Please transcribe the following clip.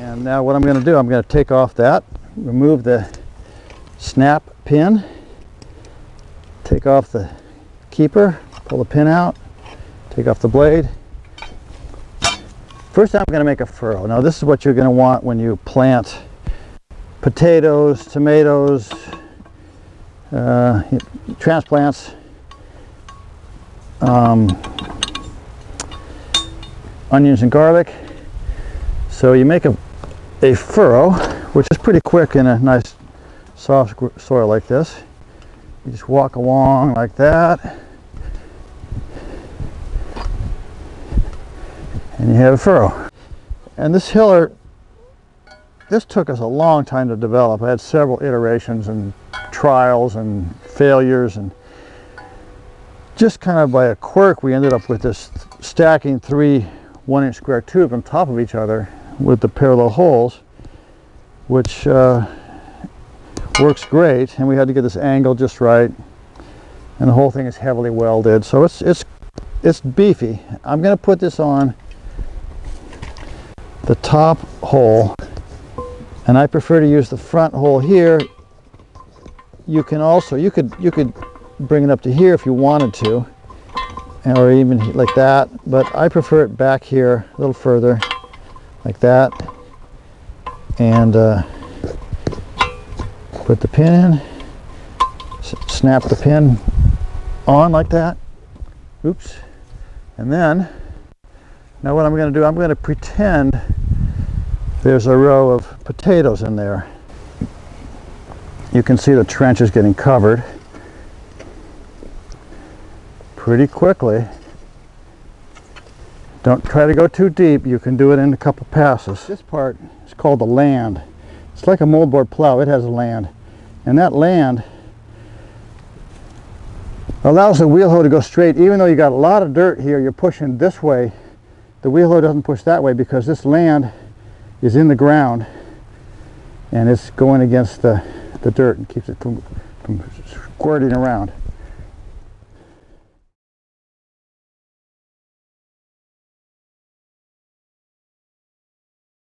And now what I'm going to do, I'm going to take off that, remove the snap pin, take off the keeper, pull the pin out, take off the blade. First I'm going to make a furrow. Now this is what you're going to want when you plant potatoes, tomatoes, uh, transplants, um, onions and garlic. So you make a, a furrow, which is pretty quick in a nice soft soil like this. You just walk along like that. And you have a furrow. And this hiller, this took us a long time to develop. I had several iterations and trials and failures and just kind of by a quirk we ended up with this stacking three one inch square tubes on top of each other with the parallel holes which uh, works great and we had to get this angle just right and the whole thing is heavily welded. So it's it's it's beefy. I'm gonna put this on the top hole and I prefer to use the front hole here. You can also you could you could bring it up to here if you wanted to or even like that but I prefer it back here a little further like that. And uh, put the pin in. Snap the pin on like that. Oops. And then now what I'm going to do I'm going to pretend there's a row of potatoes in there. You can see the trench is getting covered pretty quickly. Don't try to go too deep. You can do it in a couple passes. This part is called the land. It's like a moldboard plow. It has a land. And that land allows the wheel hoe to go straight. Even though you got a lot of dirt here, you're pushing this way. The wheel hoe doesn't push that way because this land is in the ground and it's going against the the dirt and keeps it from, from squirting around.